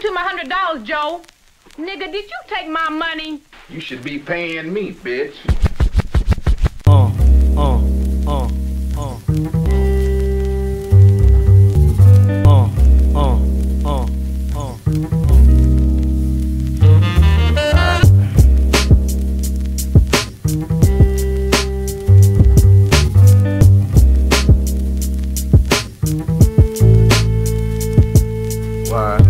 happened to my hundred dollars, Joe? Nigga, did you take my money? You should be paying me, bitch. Uh, uh, uh, uh. Uh, uh, uh, uh. Why?